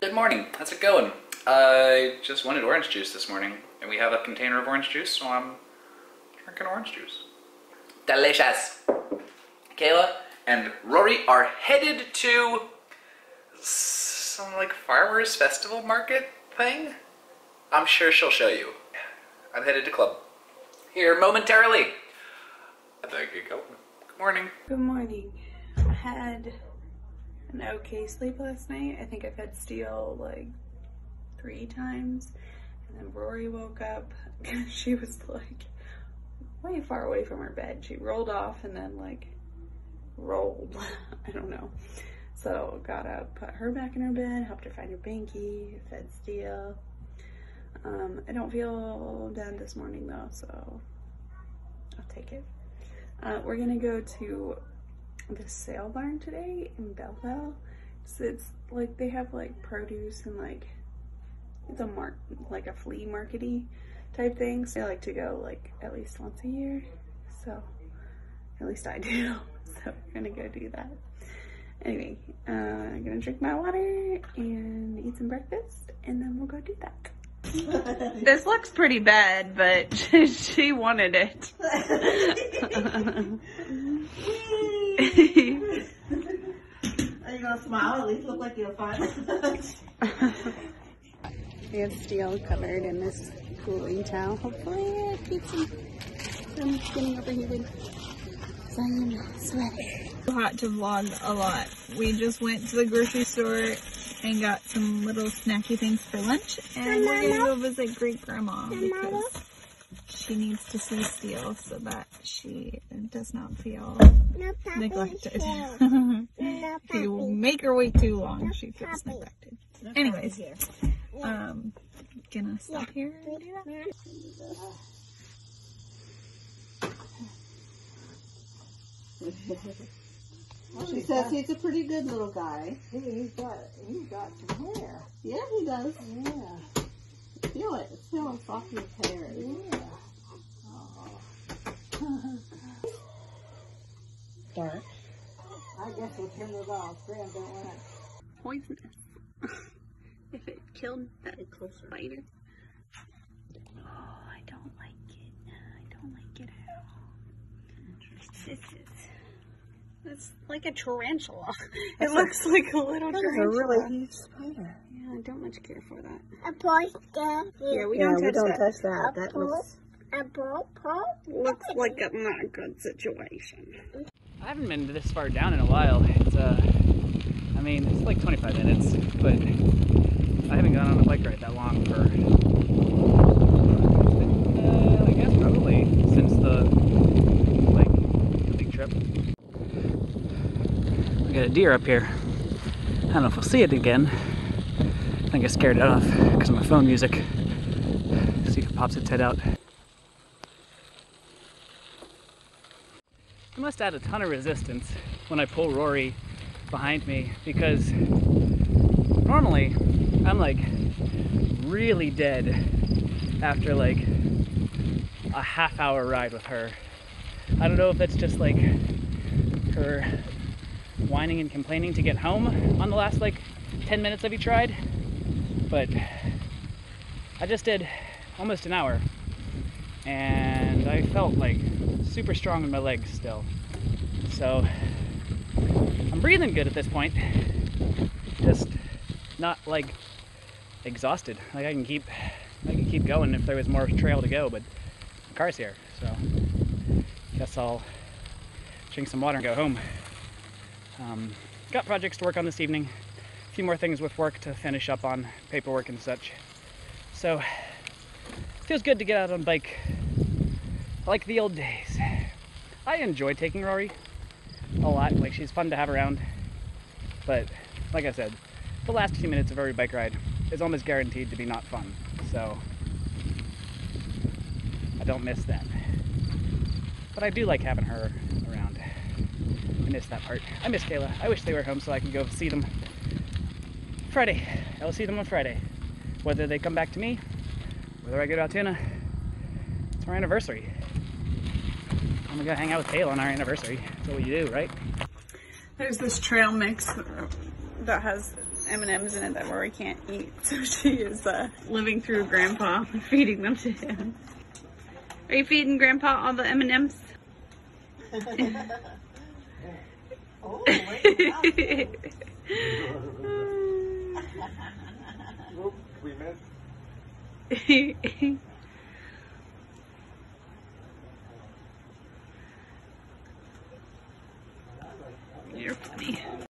Good morning. How's it going? I just wanted orange juice this morning, and we have a container of orange juice, so I'm drinking orange juice. Delicious. Kayla and Rory are headed to some like farmers festival market thing. I'm sure she'll show you. I'm headed to club. Here momentarily. There you go. Good morning. Good morning. I had an okay sleep last night. I think I've had Steel like three times. And then Rory woke up. she was like way far away from her bed. She rolled off and then like rolled. I don't know. So got up, put her back in her bed, helped her find her banky, fed Steel. Um, I don't feel bad this morning though, so I'll take it. Uh, we're gonna go to the sale barn today in Belleville. So it's like they have like produce and like it's a mark like a flea markety type thing. So I like to go like at least once a year. So at least I do. So we're gonna go do that. Anyway, uh, I'm gonna drink my water and eat some breakfast and then we'll go do that. this looks pretty bad, but she wanted it. Are you gonna smile? At least look like you're fine. we have steel covered in this cooling towel. Hopefully it keeps him from getting overheated. So I'm sweating. hot to vlog a lot. We just went to the grocery store and got some little snacky things for lunch and we're gonna go visit great grandma because she needs to see Steel so that she does not feel neglected. if you make her wait too long, she feels neglected. Anyways, um, gonna stop here and do that. she says he's a pretty good little guy. He's got, he's got some hair. Yeah, he does. Yeah. Feel it. Feel how soft his hair is. Yeah. Dark. I guess we'll turn it off. Graham don't want it. Poisonous. if it killed that spider. Oh, I don't like it. I don't like it at all. It's, it's, it's like a tarantula. It looks like a little tarantula. That is a really huge spider. Yeah, I don't much care for that. A poster. Yeah, we yeah, don't we touch don't that. touch that. That looks. A ballpark. Looks like a not good situation. I haven't been this far down in a while. It's uh, I mean, it's like 25 minutes, but I haven't gone on a bike ride that long for, uh, I guess probably since the like the big trip. We got a deer up here. I don't know if we'll see it again. I think I scared it off because of my phone music. See if it pops its head out. I must add a ton of resistance when I pull Rory behind me because normally I'm like really dead after like a half hour ride with her. I don't know if that's just like her whining and complaining to get home on the last like 10 minutes of each ride, but I just did almost an hour and I felt like super strong in my legs still. So I'm breathing good at this point. Just not like exhausted. Like I can keep I can keep going if there was more trail to go, but the car's here, so guess I'll drink some water and go home. Um, got projects to work on this evening. Few more things with work to finish up on paperwork and such. So feels good to get out on bike like the old days. I enjoy taking Rory a lot. Like she's fun to have around. But like I said, the last few minutes of every bike ride is almost guaranteed to be not fun. So I don't miss that. But I do like having her around. I miss that part. I miss Kayla. I wish they were home so I could go see them Friday. I will see them on Friday. Whether they come back to me, whether I go to Altoona, it's our anniversary. I'm gonna go hang out with Kayla on our anniversary. That's what you do, right? There's this trail mix that has M&Ms in it that Rory can't eat. So she is uh, living through Grandpa feeding them to him. Are you feeding Grandpa all the M&Ms? oh, three minutes.